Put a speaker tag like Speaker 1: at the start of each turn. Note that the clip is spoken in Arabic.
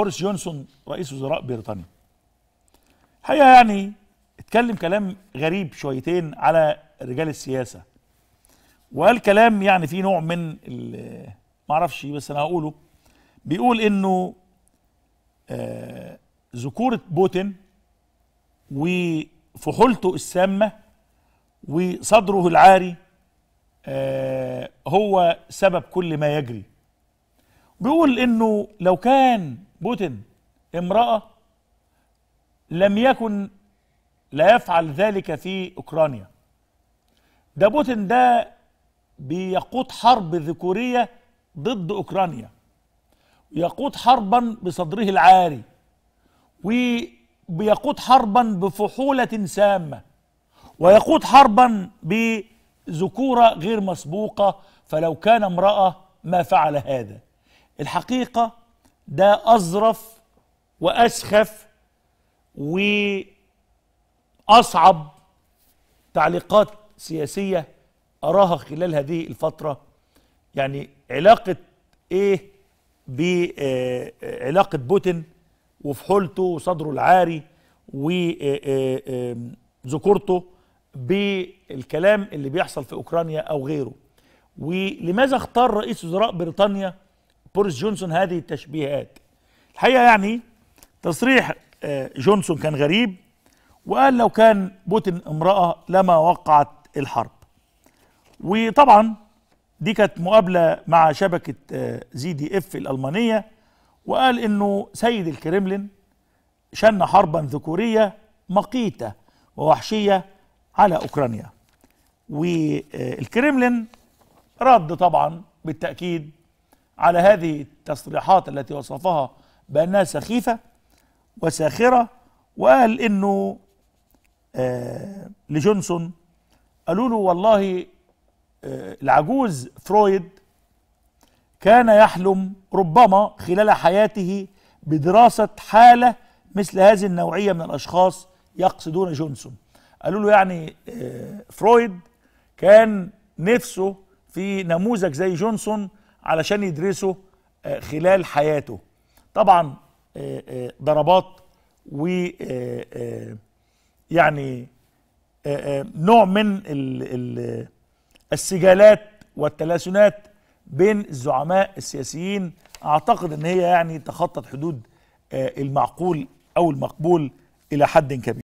Speaker 1: بوريس جونسون رئيس وزراء بريطانيا. الحقيقة يعني اتكلم كلام غريب شويتين على رجال السياسة. وقال كلام يعني فيه نوع من ما أعرفش بس أنا هقوله. بيقول إنه آه ذكورة بوتين وفحولته السامة وصدره العاري آه هو سبب كل ما يجري. بيقول إنه لو كان بوتين امرأة لم يكن لا يفعل ذلك في أوكرانيا. ده بوتين ده بيقود حرب ذكورية ضد أوكرانيا. يقود حربا بصدره العاري وبيقود حربا بفحولة سامة ويقود حربا بذكورة غير مسبوقة فلو كان امرأة ما فعل هذا. الحقيقة ده أظرف وأسخف وأصعب تعليقات سياسية أراها خلال هذه الفترة. يعني علاقة إيه بعلاقه بوتين وفحولته وصدره العاري وذكورته بالكلام اللي بيحصل في أوكرانيا أو غيره. ولماذا اختار رئيس وزراء بريطانيا بوريس جونسون هذه التشبيهات. الحقيقة يعني تصريح جونسون كان غريب وقال لو كان بوتين امرأة لما وقعت الحرب. وطبعا دي كانت مقابلة مع شبكة ZDF الألمانية وقال إنه سيد الكرملين شن حربا ذكورية مقيتة ووحشية على أوكرانيا. والكرملين رد طبعا بالتأكيد على هذه التصريحات التي وصفها بأنها سخيفة وساخرة وقال إنه آه لجونسون قالوا له والله آه العجوز فرويد كان يحلم ربما خلال حياته بدراسة حالة مثل هذه النوعية من الأشخاص يقصدون جونسون. قالوا له يعني آه فرويد كان نفسه في نموذج زي جونسون علشان يدرسه خلال حياته. طبعا ضربات و يعني نوع من السجالات والتلاسنات بين الزعماء السياسيين. أعتقد إن هي يعني تخطت حدود المعقول أو المقبول إلى حد كبير.